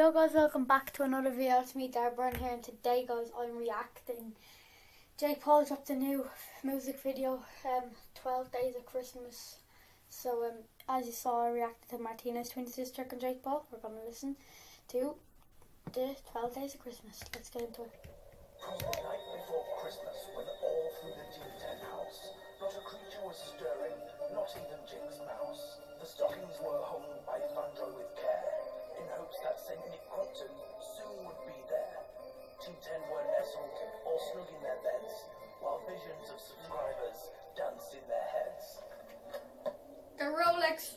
Hello guys, welcome back to another video. It's me, Darragh Byrne here, and today guys, I'm reacting. Jake Paul dropped a new music video, um, 12 Days of Christmas. So, um, as you saw, I reacted to Martinez twin sister and Jake Paul. We're to listen to the 12 Days of Christmas. Let's get into it. S-U-10-1 or slugging their beds, while visions of subscribers dance in their heads. A Rolex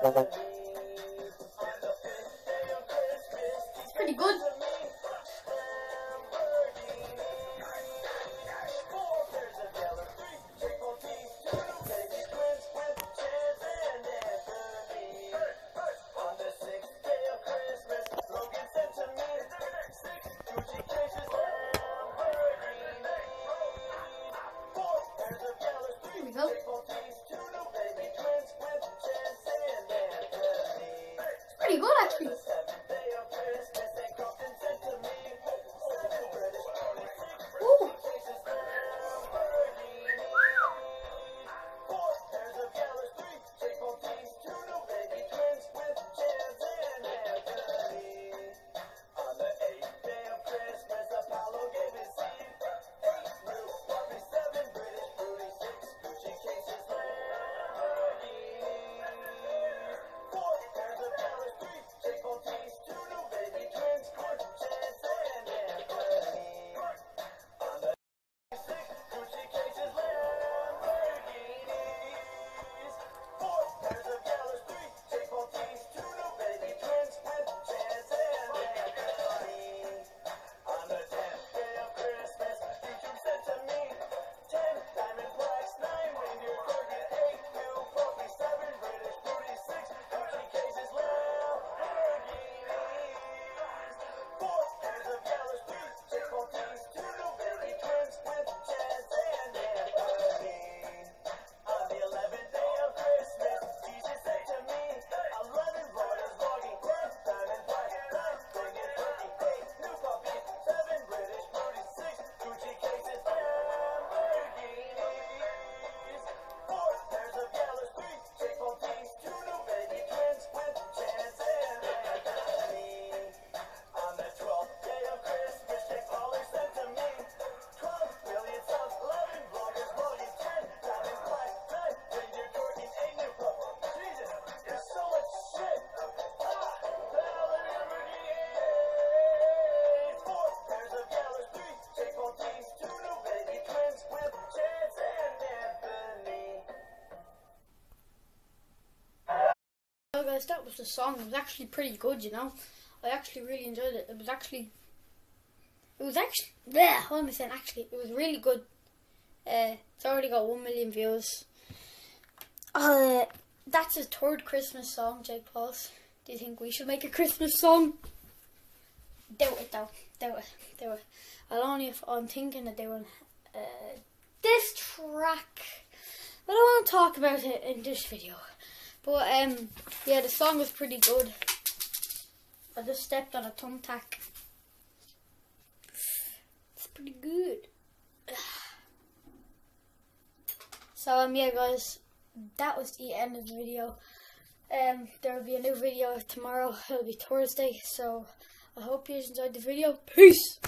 It's pretty good. Pretty good that was the song. It was actually pretty good, you know. I actually really enjoyed it. It was actually, it was actually, yeah. What am I saying? Actually, it was really good. Uh, it's already got one million views. Uh, that's his third Christmas song, Jake Paul's. Do you think we should make a Christmas song? Do it though. Do it. Do it. I'll only if I'm thinking of doing uh, this track. But I won't talk about it in this video. But um, yeah, the song was pretty good. I just stepped on a thumbtack. It's pretty good. So um, yeah, guys, that was the end of the video. Um, there will be a new video tomorrow. It'll be Thursday. So I hope you enjoyed the video. Peace.